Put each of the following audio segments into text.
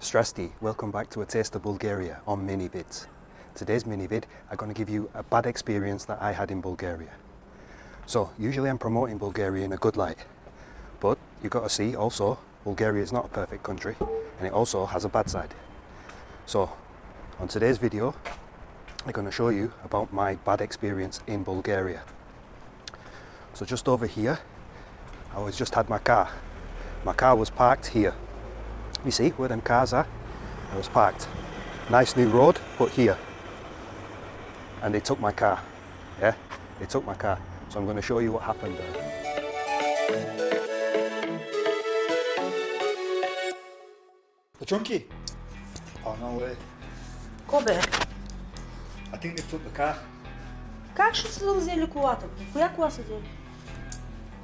Strasti, welcome back to A Taste of Bulgaria on MiniVids. Today's MiniVid, I'm going to give you a bad experience that I had in Bulgaria. So, usually I'm promoting Bulgaria in a good light, but you've got to see also, Bulgaria is not a perfect country, and it also has a bad side. So, on today's video, I'm going to show you about my bad experience in Bulgaria. So just over here, I was just had my car. My car was parked here. You see where them cars are? I was parked. Nice new road, but here. And they took my car. Yeah, they took my car. So I'm going to show you what happened there. The junkie? Oh no way. Ко бе? I think they took the car. Как ще са взели колата? Коя кола са взели?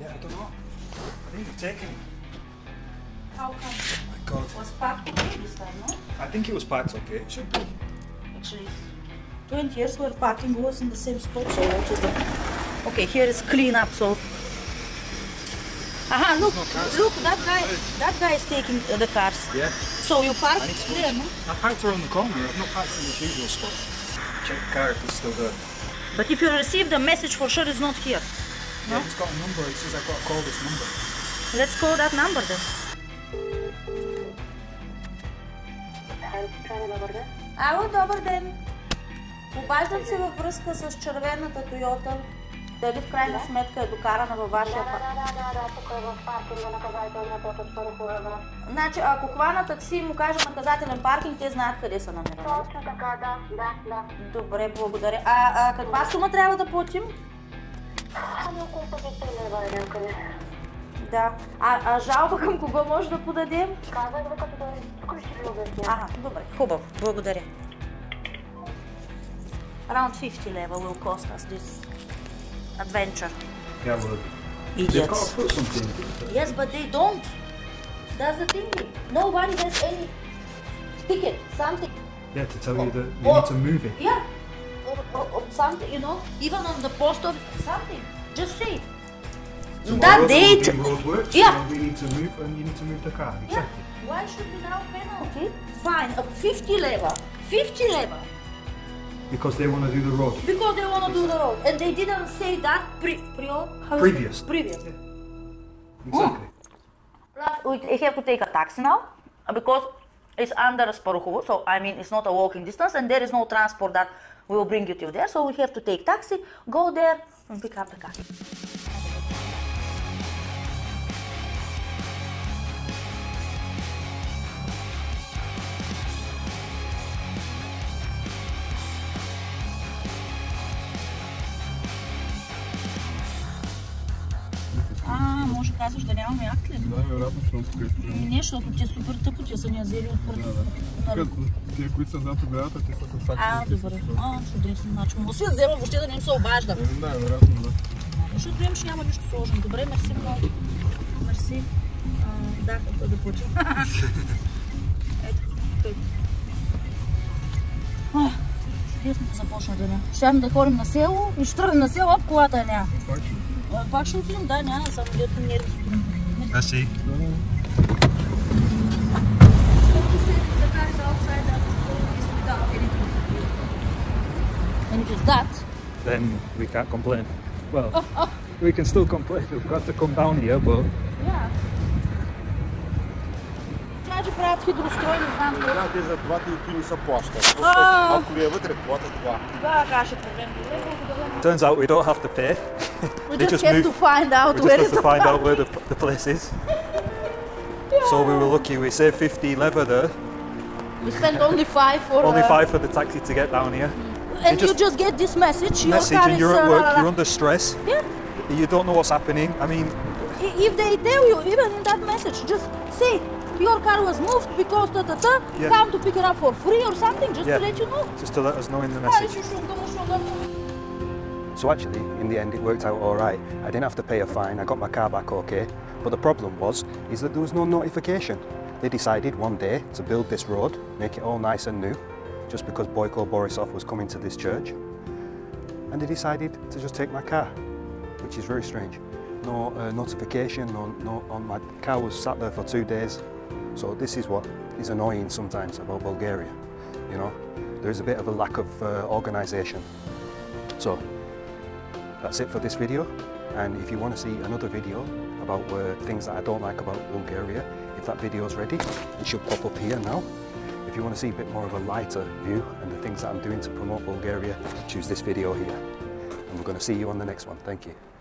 Yeah, I don't know. I think they've taken it. How come? God. Was parked okay this time, no? I think it was parked okay. It should be. Actually, 20 years where parking was in the same spot, so what to? Okay, here is clean up, so... Aha, look, look, that guy, that guy is taking uh, the cars. Yeah. So you park I need to go. there, no? I parked around the corner. I've not parked in the usual spot. Check the car if it's still there. But if you receive the message, for sure it's not here. Yeah, it's got a number. It says I've got to call this number. Let's call that number then. Ало, добър ден! Обаждам се във връзка с червената Тойота. Дали в крайна сметка е докарана във вашия парк? Да, да, да, тук е в паркинга наказателна точка Руховева. Значи, ако хвана такси и му кажа наказателен паркинг, те знаят къде са намирани. Точно така, да, да, да. Добре, благодаря. А, а каква сума трябва да платим? Ами около 50 лева е някъде. Да. А, а жалба към кого може да подадем? Казах ви като дойде. Тук ще ви обясня. Ага, добре. Хубаво. Благодаря. Around 50 level will cost us this adventure. Yeah, got Idiots. Yes, but they don't. That's the thing. Nobody has any ticket, something. Yeah, to tell you that you Or- need to move it. Yeah. Or, or, or something, you know, even on the post of something. Just say it. That date. road works. Yeah. and we need to move, and you need to move the car. Yeah. Exactly. Why should be now penalty? Fine, a 50 leva. 50 leva. Because they want to do the road. Because they want to do the road. And they didn't say that pre, pre how is it? Previous. Previous. Exactly. Hmm. We we have to take a taxi now because it's under Sparuhovo, so I mean it's not a walking distance and there is no transport that will bring you to there. So we have to take taxi, go there and pick up the car. Казваш да нямаме акт ли? Да, вероятно, защото тук е спрямо. Не, защото ти е супер тъпо, ти са ни взели от първи. Тук, Тия, които са зад оградата, те са с акции. А, добре. А, чудесно. Значи, му си взема въобще да не им се обажда. Еми, Да, вероятно, да. Защото имаш няма нищо сложно. Добре, мерси много. Мерси. А, да, какво да платим. Ето. А, Чудесно започна деня. Щяхме да ходим на село и ще тръгнем на село, а колата я няма. Пак ще. А, Пак ще отидем, да, няма, само дето нерви строим. Merci. And if it's that, Then we can't complain. Well, we can still complain. We've got to come down here, but yeah. Тя че правят хидрострой, не знам. какво. Да, те за това ти отини са плащат. А. Ако ли е вътре, платят това. Да, каже проблем. Добре, благодаря. turns out we don't have to pay. We just, just have move- to find out We where just is to the find out where the, the place is. So we were lucky. We saved 50 leva there. We spent only five for Only uh, five for the taxi to get down here. and you you just- just get this message. Your Message and you're at uh, work. You're under stress. Yeah. You don't know what's happening. I mean, If they tell you, even in that message, just say your car was moved because ta ta ta. Yeah. Come to pick it up for free or something, just Yeah. to let you know. just to let us know in the message. So actually, in the end, it worked out all right. I didn't have to pay a fine, I got my car back okay. But the problem was, is that there was no notification. They decided one day to build this road, make it all nice and new, just because Boyko Borisov was coming to this church. And they decided to just take my car, which is very strange. No uh, notification, no, no, on my car was sat there for two days. So this is what is annoying sometimes about Bulgaria, you know. There is a bit of a lack of uh, organisation. So that's it for this video. And if you want to see another video about uh, things that I don't like about Bulgaria, if that video is ready, it should pop up here now. If you want to see a bit more of a lighter view and the things that I'm doing to promote Bulgaria, choose this video here. And we're going to see you on the next one. Thank you.